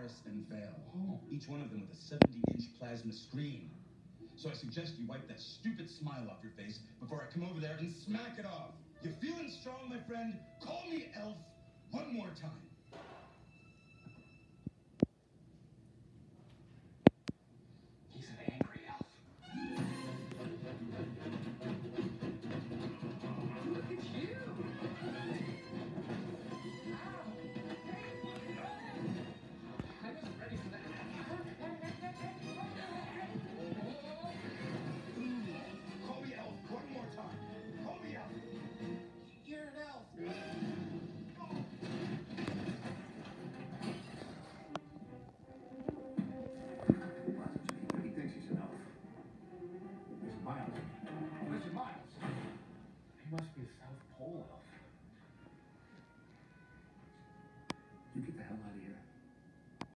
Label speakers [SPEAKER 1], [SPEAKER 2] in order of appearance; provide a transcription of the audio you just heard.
[SPEAKER 1] Paris and.
[SPEAKER 2] Oh.
[SPEAKER 1] Each one of them with a 70-inch plasma screen. So I suggest you wipe that stupid smile off your face before I come over there and smack it off. You feeling strong, my friend? Call me Elf one more time. Mr. Miles, he must be a South Pole elf.